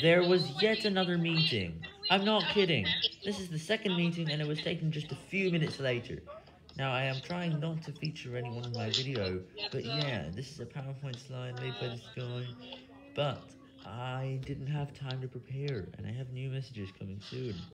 There was yet another meeting. I'm not kidding. This is the second meeting and it was taken just a few minutes later. Now I am trying not to feature anyone in my video, but yeah, this is a PowerPoint slide made by this guy, but I didn't have time to prepare, and I have new messages coming soon.